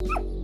you.